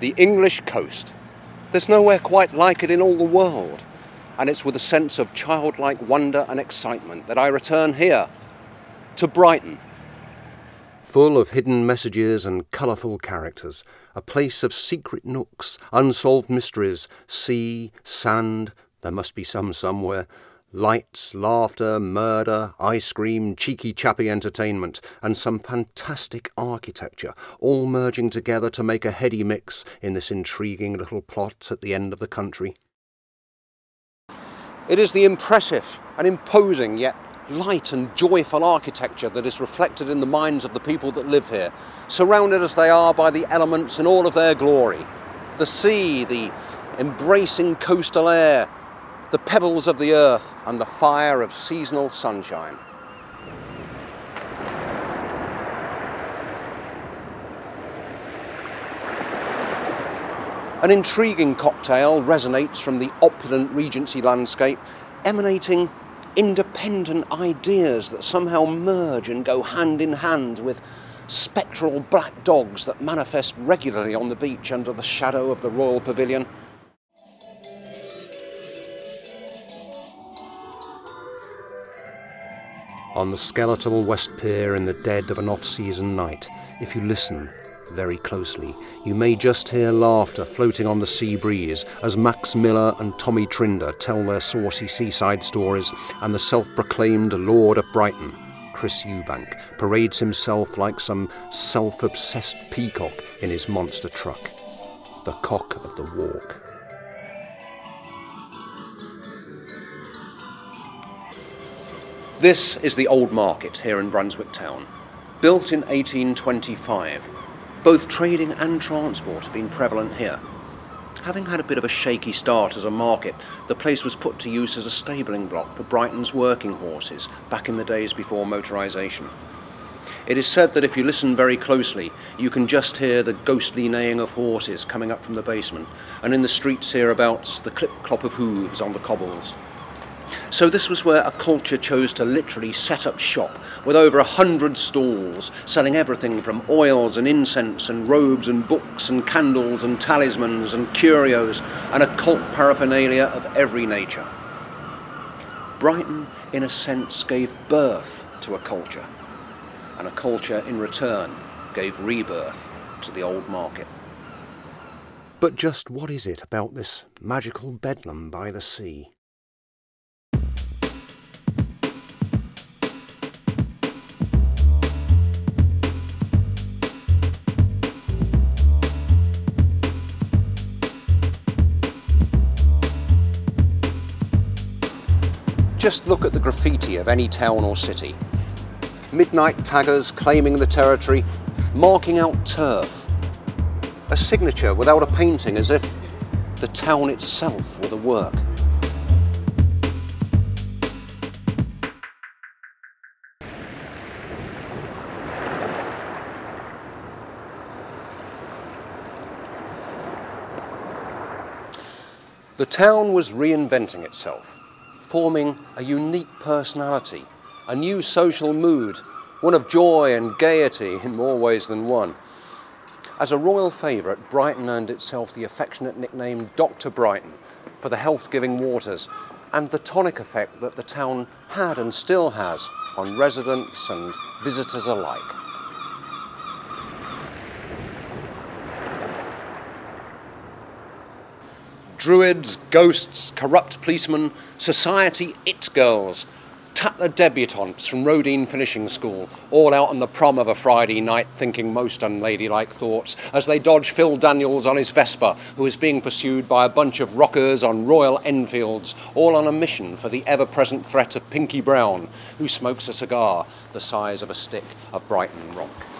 the English coast. There's nowhere quite like it in all the world, and it's with a sense of childlike wonder and excitement that I return here, to Brighton. Full of hidden messages and colourful characters, a place of secret nooks, unsolved mysteries, sea, sand, there must be some somewhere, Lights, laughter, murder, ice cream, cheeky chappy entertainment, and some fantastic architecture, all merging together to make a heady mix in this intriguing little plot at the end of the country. It is the impressive and imposing yet light and joyful architecture that is reflected in the minds of the people that live here, surrounded as they are by the elements in all of their glory. The sea, the embracing coastal air, the pebbles of the earth and the fire of seasonal sunshine. An intriguing cocktail resonates from the opulent Regency landscape, emanating independent ideas that somehow merge and go hand in hand with spectral black dogs that manifest regularly on the beach under the shadow of the Royal Pavilion. On the skeletal West Pier in the dead of an off-season night, if you listen very closely, you may just hear laughter floating on the sea breeze as Max Miller and Tommy Trinder tell their saucy seaside stories and the self-proclaimed Lord of Brighton, Chris Eubank, parades himself like some self-obsessed peacock in his monster truck. The cock of the walk. This is the Old Market here in Brunswick Town. Built in 1825, both trading and transport have been prevalent here. Having had a bit of a shaky start as a market, the place was put to use as a stabling block for Brighton's working horses back in the days before motorisation. It is said that if you listen very closely, you can just hear the ghostly neighing of horses coming up from the basement, and in the streets hereabouts, the clip-clop of hooves on the cobbles. So this was where Occulture chose to literally set up shop with over a hundred stalls selling everything from oils and incense and robes and books and candles and talismans and curios and occult paraphernalia of every nature. Brighton, in a sense, gave birth to Occulture, and Occulture in return gave rebirth to the old market. But just what is it about this magical bedlam by the sea? Just look at the graffiti of any town or city. Midnight taggers claiming the territory, marking out turf. A signature without a painting as if the town itself were the work. The town was reinventing itself forming a unique personality, a new social mood, one of joy and gaiety in more ways than one. As a royal favourite, Brighton earned itself the affectionate nickname Dr. Brighton for the health-giving waters and the tonic effect that the town had and still has on residents and visitors alike. Druids, ghosts, corrupt policemen, society it girls, Tatler debutantes from Roedean Finishing School, all out on the prom of a Friday night thinking most unladylike thoughts as they dodge Phil Daniels on his Vespa, who is being pursued by a bunch of rockers on Royal Enfields, all on a mission for the ever-present threat of Pinkie Brown, who smokes a cigar the size of a stick of Brighton rock.